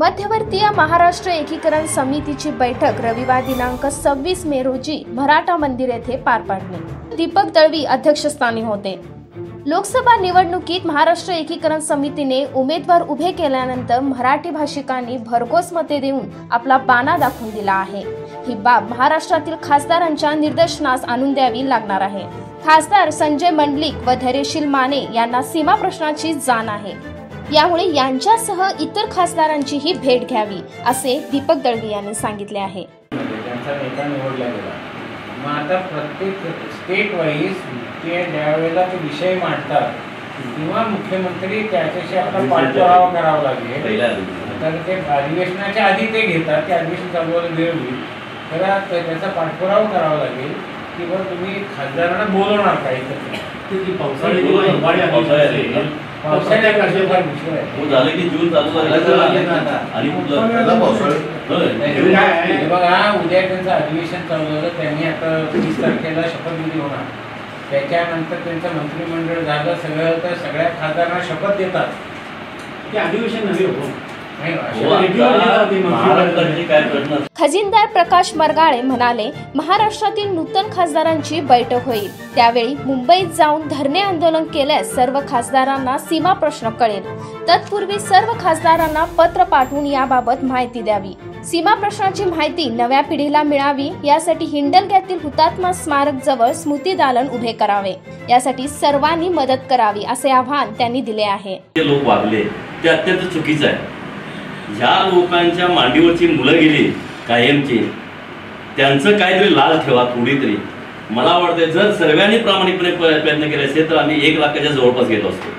मध्यवर्तीय महाराष्ट्र एकीकरण समितीची बैठक रविवार दिनांक सव्वीस मे रोजी मराठा मंदिर येथे पार पाडली. दीपक दळवी अध्यक्षस्थानी होते. लोकसभा निवडणुकीत महाराष्ट्र एकीकरण समितीने उमेदवार उभे केल्यानंतर मराठी भाषिकांनी भरघोस मते देऊन आपला बाणा दाखवून दिला आहे. ही बाब महाराष्ट्रातील खासदारांच्या निदर्शनास आणून द्यावी लागणार आहे. खासदार संजय मंडलिक व धैर्यशील माने यांना सीमा प्रश्नाची जाण आहे. यामुळे यांच्यासह इतर खासदारांचीही भेट घ्यावी असे दीपक दळवी यांनी सांगितले आहे. त्यांचा नेता निवडला गेला. मग आता प्रत्येक स्टेट वाईज ते ज्यावेळेला ते विषय मांडतात किंवा मुख्यमंत्री त्याच्याशी आपला पाठपुरावा करावा लागेल. तर ते अधिवेशनाच्या आधी ते घेतात ते अधिवेशन चालू व्हायला वेळ होईल. तर त्या- त्याचा पाठपुरावा करावा लागेल. किंवा तुम्ही खासदारांना बोलवणार का एकत्र पावसाळी किंवा हिवाळी पावसाळी आली. ना? पावसाळ्या कशाचा विषय आहे. हो झालं की जून चालू झालं आणि बघा उद्या त्यांचं अधिवेशन चालू झालं त्यांनी आता वीस तारखेला शपथविधी होणार. त्याच्यानंतर त्यांचं मंत्रिमंडळ झालं सगळं तर सगळ्या खासदारांना शपथ देतात. ते अधिवेशन नव्हे हो. खजिनदार प्रकाश मरगाळे म्हणाले महाराष्ट्रातील नूतन खासदारांची बैठक होईल. त्यावेळी मुंबईत जाऊन धरणे आंदोलन केल्यास सर्व खासदारांना सीमा प्रश्न कळेल. तत्पूर्वी सर्व खासदारांना पत्र पाठवून याबाबत माहिती द्यावी. सीमा प्रश्नाची माहिती नव्या पिढीला मिळावी यासाठी हिंडलग्यातील हुतात्मा स्मारक जवळ स्मृती दालन उभे करावे. यासाठी सर्वांनी मदत करावी असे आवाहन त्यांनी दिले आहे. लोक वागले ते अत्यंत चुकीचं आहे. ह्या लोकांच्या मांडीवरची मुलं गेली कायमची त्यांचं काहीतरी लाल ठेवा थोडी तरी. मला वाटतं जर सर्वांनी प्रामाणिकपणे प्रयत्न केले असते तर आम्ही एक लाखाच्या जवळपास गेलो असतो.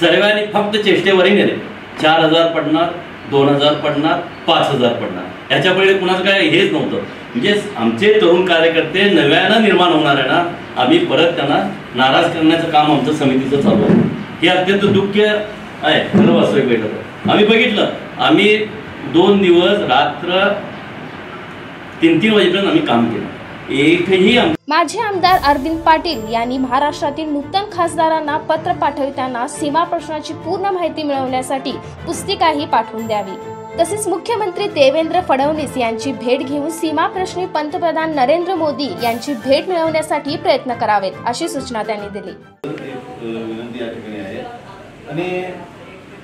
सर्वांनी फक्त चेष्टेवरही नेले. चार हजार पडणार दोन हजार पडणार पाच हजार पडणार. याच्या पहिले कुणाचं काय हेच नव्हतं. म्हणजे आमचे तरुण कार्यकर्ते नव्यानं निर्माण होणार आहे ना आम्ही परत त्यांना नाराज करण्याचं काम आमचं समितीचं चालू आहे. हे अत्यंत दुःख आहे. खरं वास्तविक भेटत आम्ही बघितलं. आम्ही दोन दिवस रात्र तीन तीन वाजेपर्यंत आम्ही काम केलं. एकही माजी आमदार अरविंद पाटील यांनी महाराष्ट्रातील नूतन खासदारांना पत्र पाठविताना सीमा प्रश्नाची पूर्ण माहिती मिळवण्यासाठी पुस्तिकाही पाठवून द्यावी. तसेच मुख्यमंत्री देवेंद्र फडणवीस यांची भेट घेऊन सीमा प्रश्नी पंतप्रधान नरेंद्र मोदी यांची भेट मिळवण्यासाठी प्रयत्न करावेत अशी सूचना त्यांनी दिली. विनंती या ठिकाणी आहे. आणि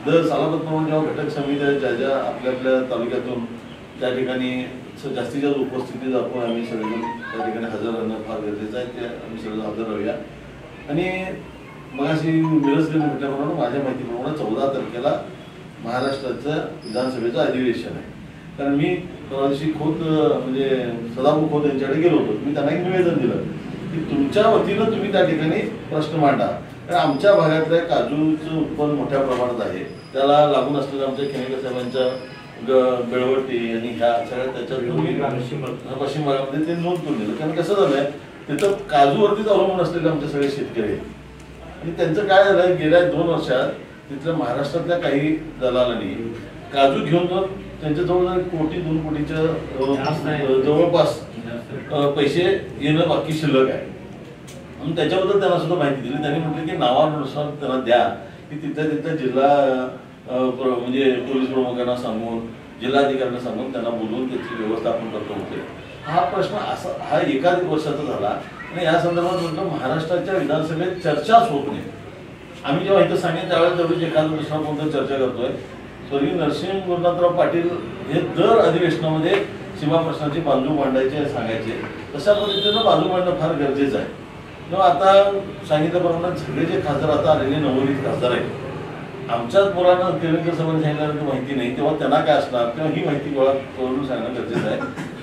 दर सालाबद्दप्रमाणे जेव्हा घटक समित्या ज्या ज्या आपल्या आपल्या तालुक्यातून त्या ठिकाणी जास्तीत जास्त उपस्थिती दाखवून आम्ही सगळेजण त्या ठिकाणी हजर राहणं फार गरजेचं आहे. ते आम्ही सगळेजण हजर राहूया. आणि मगाशी मिरजकडे म्हटल्याप्रमाणे माझ्या माहितीप्रमाणे चौदा तारखेला महाराष्ट्राचं विधानसभेचं अधिवेशन आहे. कारण मी दिवशी खोत म्हणजे सदाभाऊ खोत यांच्याकडे गेलो होतो. मी त्यांना एक निवेदन दिलं की तुमच्या वतीनं तुम्ही त्या ठिकाणी प्रश्न मांडा. कारण आमच्या भागातल्या काजूचं उत्पन्न मोठ्या प्रमाणात आहे. त्याला लागून असलेल्या आमच्या केनेकर साहेबांच्या ग- बेळवटी आणि ह्या सगळ्या त्याच्यात तुम्ही पश्चिम भागामध्ये ते नोंद करून दिलं. कारण कसं झालंय तिथं काजूवरतीच अवलंबून असलेले आमचे सगळे शेतकरी आणि त्यांचं काय झालं गेल्या दोन वर्षात तिथल्या महाराष्ट्रातल्या काही दलालांनी काजू घेऊन त्यांच्या जवळ कोटी दोन कोटीच्या जवळपास पैसे येणं बाकी शिल्लक आहे. म्हणून त्याच्याबद्दल त्यांना सुद्धा माहिती दिली. त्यांनी म्हटलं की नावानुसार त्यांना द्या. की तिथल्या तिथल्या जिल्हा म्हणजे पोलीस प्रमुखांना सांगून जिल्हाधिकाऱ्यांना सांगून त्यांना बोलवून त्याची व्यवस्था आपण करतो होते हा प्रश्न असा हा एकाधिक वर्षाचा झाला. आणि या संदर्भात म्हटलं महाराष्ट्राच्या विधानसभेत चर्चाच होत नाही. आम्ही जेव्हा इथं सांगितलं त्यावेळेस तेवढीच एखादं दुसरा कोणतं चर्चा करतोय. स्वर्गीय नरसिंह गुरुनाथराव पाटील हे दर अधिवेशनामध्ये सीमा प्रश्नाची बाजू मांडायचे सांगायचे. तशा पद्धतीनं बाजू मांडणं फार गरजेचं आहे. तेव्हा आता सांगितल्याप्रमाणे सगळे जे खासदार आता आलेले नवोदित खासदार आहेत आमच्याच मुलांना केंद्र सभेने सांगितल्यानंतर माहिती नाही तेव्हा त्यांना काय असणार? तेव्हा ही माहिती गोळा करून सांगणं गरजेचं आहे.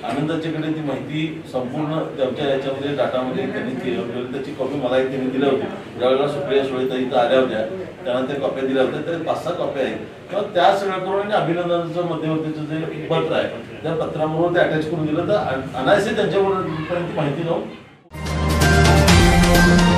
आनंदाच्याकडे ती माहिती संपूर्ण त्यांच्या याच्यामध्ये डाटामध्ये त्यांनी केली त्याची कॉपी मला एक त्यांनी दिल्या होती ज्यावेळेला सुप्रिया सुळेता इथं आल्या होत्या त्यांना त्या कॉप्या दिल्या होत्या. त्या पाच सहा कॉप्या आहेत. तेव्हा त्या सगळ्या करून आणि अभिनंदनाचं मध्यवर्तीचं जे पत्र आहे त्या पत्राबरोबर ते अटॅच करून दिलं. तर अनायसे त्यांच्यापर्यंत माहिती Thank you.